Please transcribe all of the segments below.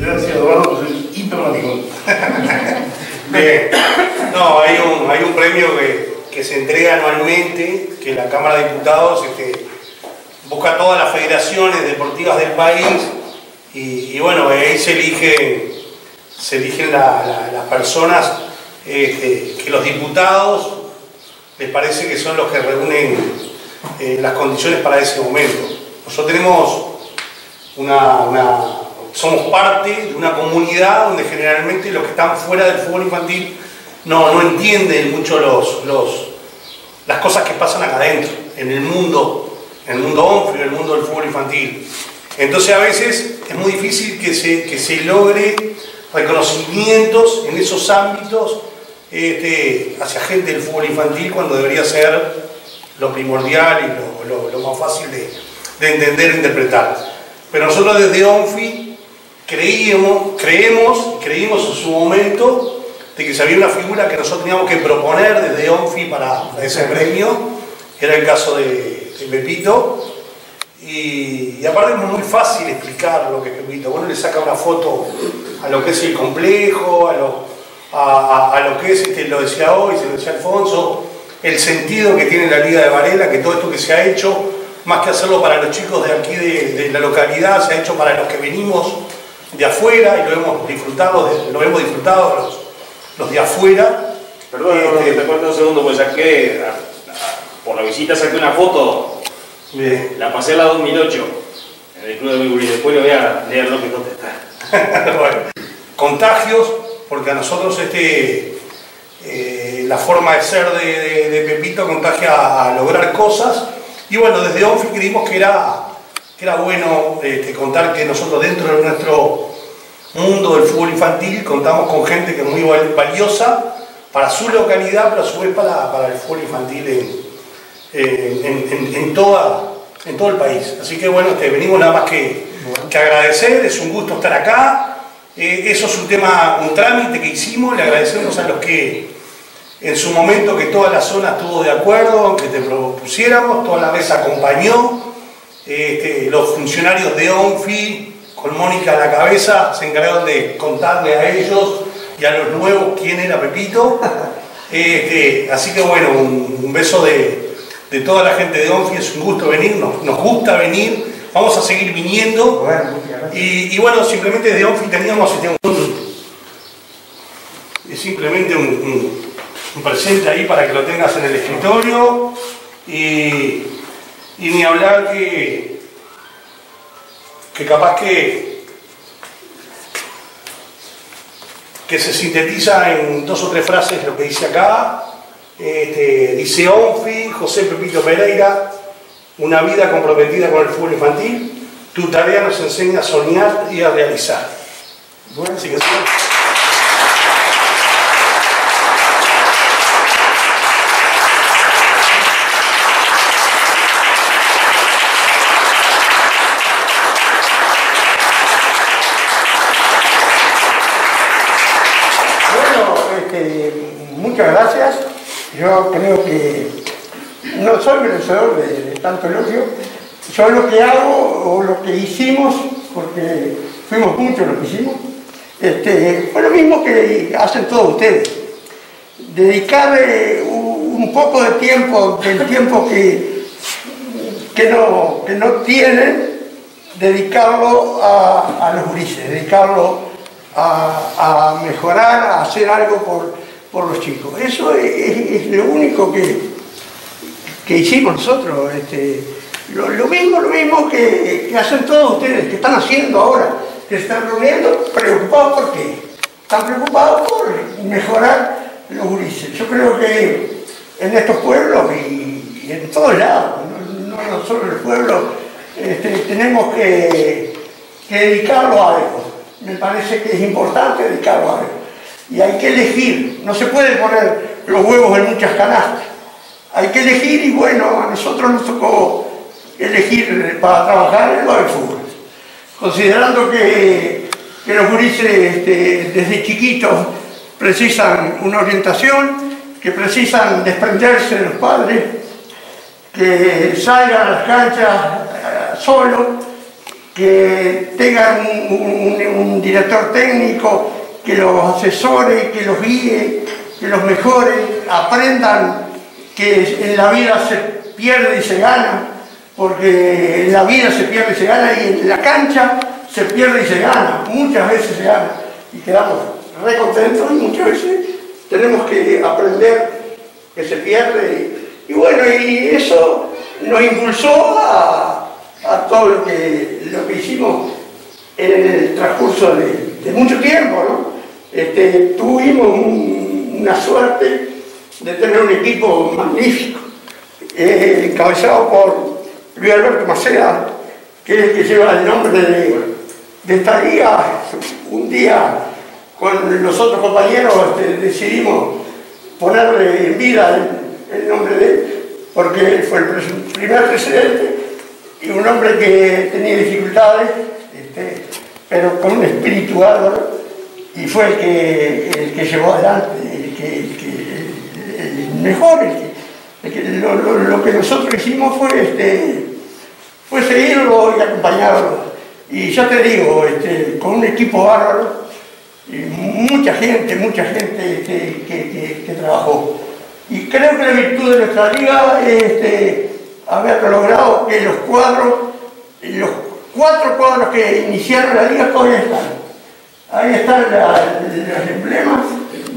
Gracias, Eduardo, pues. No, hay un premio que, que se entrega anualmente, que la Cámara de Diputados este, busca todas las federaciones deportivas del país y, bueno, ahí se eligen, se eligen la- la- las personas este, que los diputados les parece que son los que reúnen eh, las condiciones para ese momento. Nosotros tenemos una- somos parte de una comunidad donde generalmente los que están fuera del fútbol infantil no, no entienden mucho los, los- las cosas que pasan acá adentro, en el mundo, en el mundo ONFI, en el mundo del fútbol infantil. Entonces a veces es muy difícil que se, que se logre reconocimientos en esos ámbitos este, hacia gente del fútbol infantil cuando debería ser lo primordial y lo, lo- lo más fácil de, de entender e interpretar. Pero nosotros desde ONFI creíamos, creemos, creímos en su momento de que si había una figura que nosotros teníamos que proponer desde ONFI para, ese premio, era el caso de, Pepito, y, aparte es muy fácil explicar lo que es Pepito. Bueno, le saca una foto a lo que es el complejo, a lo, a, lo que es, este, lo decía hoy, se lo decía Alfonso, el sentido que tiene la Liga de Varela, que todo esto que se ha hecho, más que hacerlo para los chicos de aquí de, la localidad, se ha hecho para los que venimos de afuera y lo hemos disfrutado, lo hemos disfrutado los, los de afuera. Perdón, Este, que te corto un segundo, pues saqué, a- a- por la visita saqué una foto, Bien. la pasé a la 2008, en el club de Miguel, después le voy a leer lo que contestar. Bueno, contagios, porque a nosotros este, eh, la forma de ser de, de- de Pepito contagia a lograr cosas. Y bueno, desde ONFI creímos que era, que era bueno este, contar que nosotros dentro de nuestro mundo del fútbol infantil contamos con gente que es muy val- valiosa para su localidad, pero a su vez para, para el fútbol infantil en, en, en- en- en toda, en todo el país. Así que bueno, este, venimos nada más que, que agradecer, es un gusto estar acá. Eh, eso es un tema, un trámite que hicimos, le agradecemos a los que en su momento que toda la zona estuvo de acuerdo, que te propusiéramos, toda la mesa acompañó, este, los funcionarios de ONFI, con Mónica a la cabeza, se encargaron de contarle a ellos y a los nuevos quién era Pepito. Este, así que bueno, un, un beso de, de toda la gente de ONFI, es un gusto venir, nos, nos gusta venir, vamos a seguir viniendo. Bueno. Y, y bueno, simplemente desde ONFI teníamos este, un, es simplemente un, un- un presente ahí para que lo tengas en el escritorio y, y ni hablar que, que capaz que, que se sintetiza en dos o tres frases lo que dice acá. Este, dice ONFI, José Pepito Pereira, una vida comprometida con el fútbol infantil, tu tarea nos enseña a soñar y a realizar. Bueno, Así que sí. Bueno, este, muchas gracias. Yo creo que no soy merecedor de, tanto elogio. Yo lo que hago o lo que hicimos, porque fuimos muchos los que hicimos, este, fue lo mismo que hacen todos ustedes. Dedicarle un poco de tiempo, del tiempo que, que, no, que no tienen, dedicarlo a, los gurises, dedicarlo a mejorar, a hacer algo por, por los chicos. Eso es, lo único que, que hicimos nosotros. Este, lo, mismo, lo mismo que, hacen todos ustedes, que están haciendo ahora, que están reuniendo preocupados por qué. Están preocupados por mejorar los gurises. Yo creo que en estos pueblos y, en todos lados, no, no- solo en el pueblo, este, tenemos que, que dedicarlo a algo. Me parece que es importante dedicarlo a algo. Y hay que elegir, no se puede poner los huevos en muchas canastas. hay que elegir y bueno, a nosotros nos tocó elegir para trabajar en lo del fútbol. Considerando que, que los gurises este, desde chiquitos precisan una orientación, que precisan desprenderse de los padres, que salgan a las canchas eh, solos, que tengan un, un director técnico que los asesore, que los guíe, que los mejore, aprendan que en la vida se pierde y se gana, porque en la vida se pierde y se gana y en la cancha se pierde y se gana, muchas veces se gana y quedamos recontentos y muchas veces tenemos que aprender que se pierde y bueno, y eso nos impulsó a, todo lo que, lo que hicimos en el transcurso de, mucho tiempo, ¿no? Este, tuvimos una suerte de tener un equipo magnífico, encabezado por Luis Alberto Macea, que es el que lleva el nombre de, esta liga. Un día con los otros compañeros este, decidimos ponerle en vida el, nombre de él, porque él fue el primer presidente y un hombre que tenía dificultades, este, pero con un espíritu bárbaro, y fue el que, el que llevó adelante, el que mejor. lo, que nosotros hicimos fue, este, fue seguirlo y acompañarlo. Y ya te digo, este, con un equipo bárbaro, y mucha gente, mucha gente que, trabajó. Y creo que la virtud de nuestra liga es este, haber logrado que los cuadros, los cuatro cuadros que iniciaron la liga todavía están. Ahí están los emblemas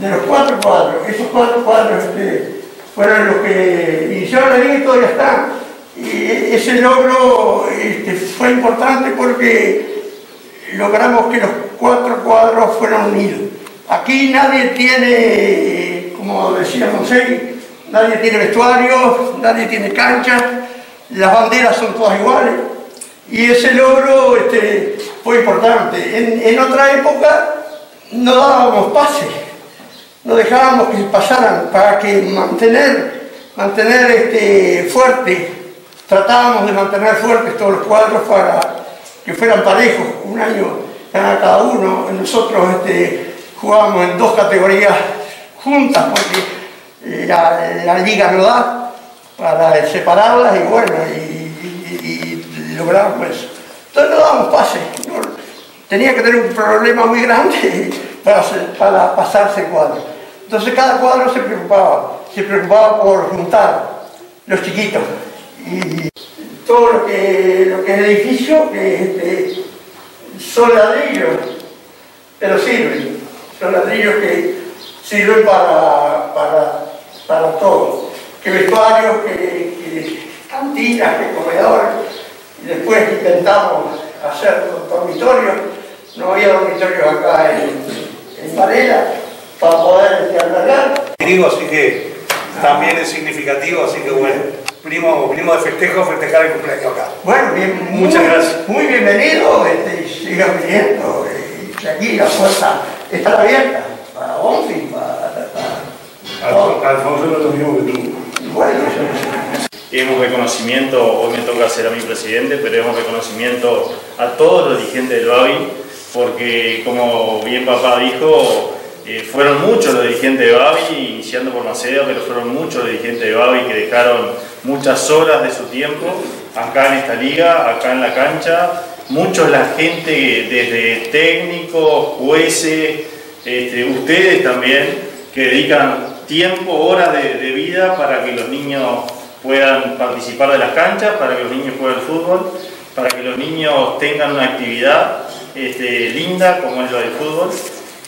de los cuatro cuadros, esos cuatro cuadros este, fueron los que iniciaron la liga y todavía están. Ese logro este, fue importante porque logramos que los cuatro cuadros fueran unidos. Aquí nadie tiene, como decía José, nadie tiene vestuario, nadie tiene cancha, las banderas son todas iguales. Y ese logro este, fue importante. En, en otra época no dábamos pases. No dejábamos que pasaran. Para que mantener, mantener este, fuerte, tratábamos de mantener fuertes todos los cuadros para que fueran parejos, un año cada uno, nosotros este, jugábamos en dos categorías juntas porque la, liga no da para separarlas y bueno, y, eso. Entonces no dábamos pases, tenía que tener un problema muy grande para, para pasarse cuadro. Entonces cada cuadro se preocupaba, se preocupaba por juntar los chiquitos. Y todo lo que, lo que es el edificio, que son ladrillos, pero sirven. Son ladrillos que sirven para, para, todo. Que vestuarios, que, cantinas, que comedores. Y después intentamos hacer dormitorios. No había dormitorios acá en, en Varela para poder este, Digo, así que también es significativo, así que bueno, primo, primo de festejo, festejar el cumpleaños acá. Bueno, bien, muchas gracias. Muy bienvenido, este, sigan viniendo, y aquí la puerta está abierta para Bonfi, para... para Alfonso no lo mismo que tú. Bueno, y un reconocimiento, hoy me toca ser a mi presidente, pero es un reconocimiento a todos los dirigentes del BAVI, porque como bien papá dijo, eh, fueron muchos los dirigentes de Babi, iniciando por Maceda, pero fueron muchos los dirigentes de Babi que dejaron muchas horas de su tiempo acá en esta liga, acá en la cancha. Muchos la gente, desde técnicos, jueces, este, ustedes también, que dedican tiempo, horas de, vida para que los niños puedan participar de las canchas, para que los niños jueguen al fútbol, para que los niños tengan una actividad este, linda como es la del fútbol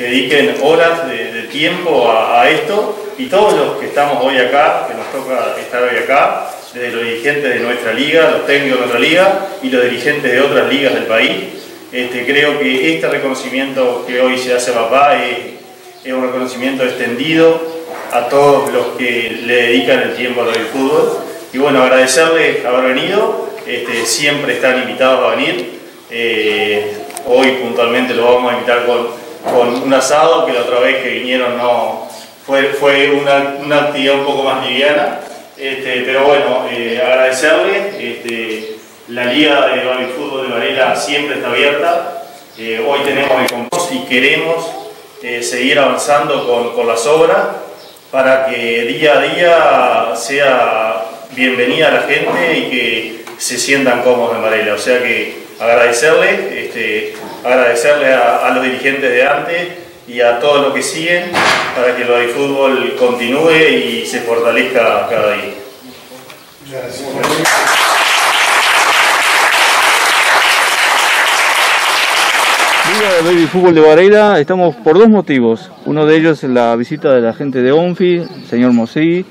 que dediquen horas de, tiempo a, esto y todos los que estamos hoy acá, que nos toca estar hoy acá, desde los dirigentes de nuestra liga, los técnicos de nuestra liga y los dirigentes de otras ligas del país. Este, creo que este reconocimiento que hoy se hace a papá es, un reconocimiento extendido a todos los que le dedican el tiempo al fútbol. Y bueno, agradecerles haber venido, este, siempre están invitados a venir. Eh, hoy puntualmente lo vamos a invitar con un asado, que la otra vez que vinieron no fue, fue una, una actividad un poco más liviana. Este, pero bueno, eh, agradecerle. Este, la Liga de Baby Fútbol de Varela siempre está abierta. Eh, hoy tenemos el compromiso y queremos seguir avanzando con, con las obras para que día a día sea bienvenida la gente y que se sientan cómodos en Varela. O sea que agradecerle, este, agradecerle a, los dirigentes de antes y a todos los que siguen para que el fútbol continúe y se fortalezca cada día. Gracias. De Baby Fútbol de Varela estamos por dos motivos. Uno de ellos es la visita de la gente de ONFI, señor Mosí,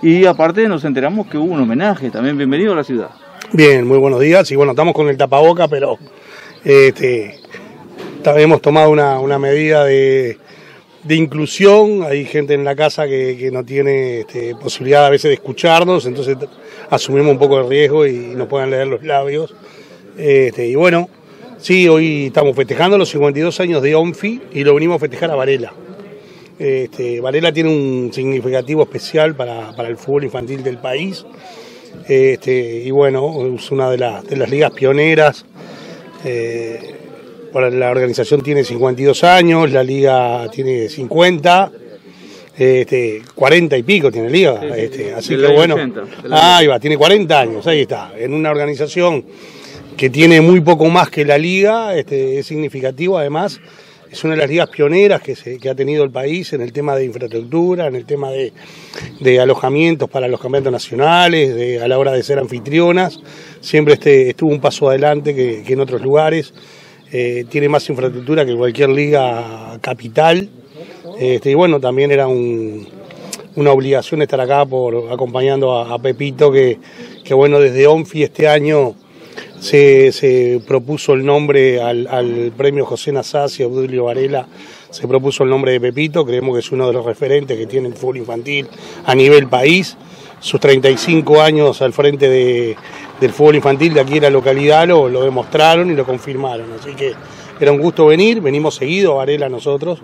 y aparte nos enteramos que hubo un homenaje. También bienvenido a la ciudad. Bien, muy buenos días. Y bueno, estamos con el tapaboca, pero este, hemos tomado una, medida de, inclusión. Hay gente en la casa que, no tiene este, posibilidad a veces de escucharnos, entonces asumimos un poco de riesgo y nos puedan leer los labios. Este, y bueno, sí, hoy estamos festejando los 52 años de ONFI y lo venimos a festejar a Varela. Este, Varela tiene un significativo especial para, el fútbol infantil del país. Este, y bueno, es una de, de las ligas pioneras. Eh, la organización tiene 52 años, la liga tiene 50, este, 40 y pico tiene liga, este, así que bueno, ahí va, tiene 40 años, ahí está, en una organización que tiene muy poco más que la liga, este, es significativo además, es una de las ligas pioneras que, se, que ha tenido el país en el tema de infraestructura, en el tema de, alojamientos para los campeonatos nacionales, a la hora de ser anfitrionas, siempre este, estuvo un paso adelante que, que en otros lugares. Eh, tiene más infraestructura que cualquier liga capital. Este, y bueno, también era una obligación estar acá por acompañando a, Pepito, que, bueno, desde ONFI este año se, propuso el nombre al, premio José Nazas y Abdulio Varela, se propuso el nombre de Pepito, creemos que es uno de los referentes que tiene el fútbol infantil a nivel país sus 35 años al frente del fútbol infantil de aquí en la localidad lo, lo, demostraron y lo confirmaron. Así que era un gusto venir, venimos seguido a Varela nosotros.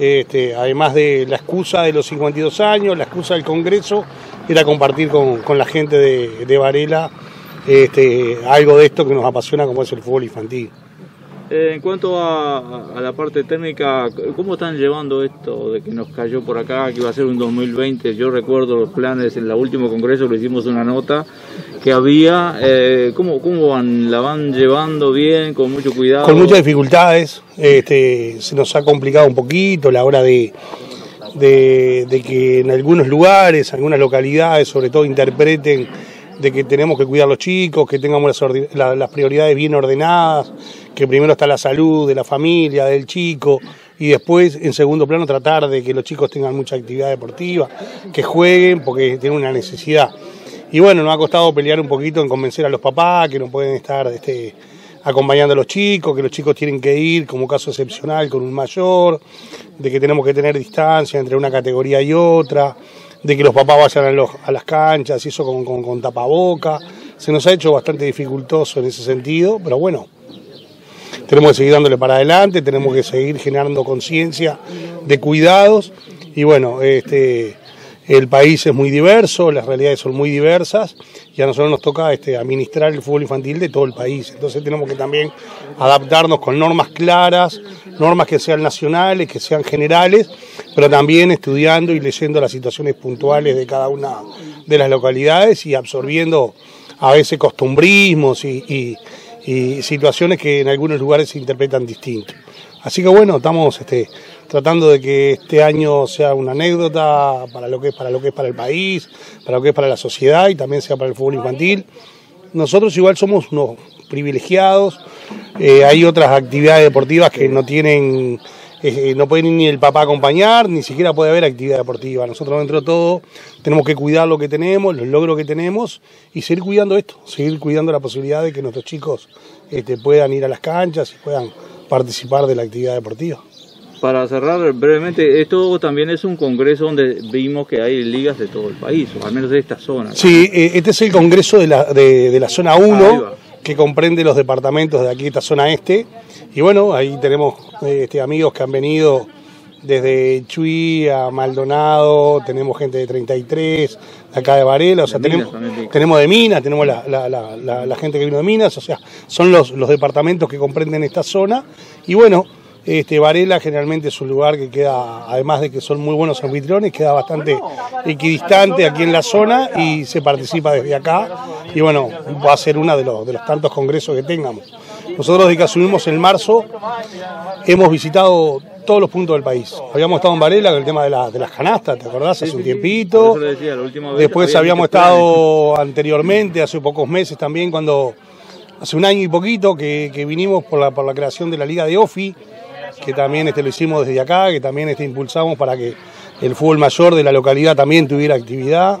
Este, además de la excusa de los 52 años, la excusa del Congreso, era compartir con, la gente de, Varela este, algo de esto que nos apasiona como es el fútbol infantil. Eh, en cuanto a, la parte técnica, ¿cómo están llevando esto de que nos cayó por acá, que iba a ser un 2020? Yo recuerdo los planes en el último congreso, le hicimos una nota que había. Eh, ¿cómo, ¿Cómo van? ¿La van llevando bien, con mucho cuidado? Con muchas dificultades. Este, se nos ha complicado un poquito la hora de, de, que en algunos lugares, algunas localidades, sobre todo, interpreten de que tenemos que cuidar a los chicos, que tengamos las prioridades bien ordenadas que primero está la salud de la familia, del chico, y después, en segundo plano, tratar de que los chicos tengan mucha actividad deportiva, que jueguen, porque tienen una necesidad. Y bueno, nos ha costado pelear un poquito en convencer a los papás que no pueden estar este, acompañando a los chicos, que los chicos tienen que ir como caso excepcional con un mayor, de que tenemos que tener distancia entre una categoría y otra, de que los papás vayan a, las canchas y eso con, con, con tapaboca. Se nos ha hecho bastante dificultoso en ese sentido, pero bueno, tenemos que seguir dándole para adelante, tenemos que seguir generando conciencia de cuidados y bueno, este, el país es muy diverso, las realidades son muy diversas y a nosotros nos toca este, administrar el fútbol infantil de todo el país. Entonces tenemos que también adaptarnos con normas claras, normas que sean nacionales, que sean generales, pero también estudiando y leyendo las situaciones puntuales de cada una de las localidades y absorbiendo a veces costumbrismos y y situaciones que en algunos lugares se interpretan distinto. Así que bueno, estamos este, tratando de que este año sea una anécdota para lo que es para lo que es para el país, para lo que es para la sociedad y también sea para el fútbol infantil. Nosotros igual somos unos privilegiados, eh, hay otras actividades deportivas que no tienen eh, no puede ni el papá acompañar, ni siquiera puede haber actividad deportiva. Nosotros dentro de todo tenemos que cuidar lo que tenemos, los logros que tenemos y seguir cuidando esto, seguir cuidando la posibilidad de que nuestros chicos este, puedan ir a las canchas y puedan participar de la actividad deportiva. Para cerrar brevemente, esto también es un congreso donde vimos que hay ligas de todo el país, o al menos de esta zona. Sí, eh, este es el congreso de la, de, la zona 1, que comprende los departamentos de aquí, esta zona este, y bueno, ahí tenemos este, amigos que han venido desde Chuy a Maldonado, tenemos gente de 33, de acá de Varela, o sea, De tenemos, tenemos de Minas, tenemos la, la- la- la- la gente que vino de Minas, o sea, son los, los departamentos que comprenden esta zona. Y bueno, este, Varela generalmente es un lugar que queda, además de que son muy buenos anfitriones, queda bastante equidistante aquí en la zona y se participa desde acá. Y bueno, va a ser uno de los, de los tantos congresos que tengamos. Nosotros desde que asumimos en marzo hemos visitado todos los puntos del país. Habíamos estado en Varela con el tema de, la- de las canastas, ¿te acordás? Hace un tiempito. Decía, Después había habíamos planes. estado anteriormente, hace pocos meses también, cuando hace un año y poquito que, que vinimos por la, por la creación de la Liga de OFI, que también este, lo hicimos desde acá, que también este, impulsamos para que el fútbol mayor de la localidad también tuviera actividad.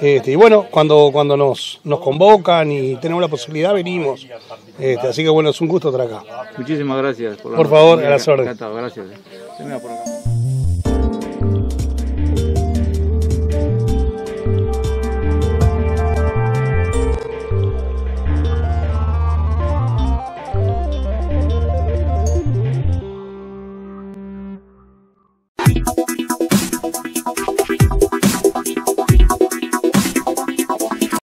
Este, y bueno, cuando, cuando nos, nos convocan y tenemos la posibilidad, venimos. Este, así que bueno, es un gusto estar acá. Muchísimas gracias. la- Por favor, a las órdenes. Gracias.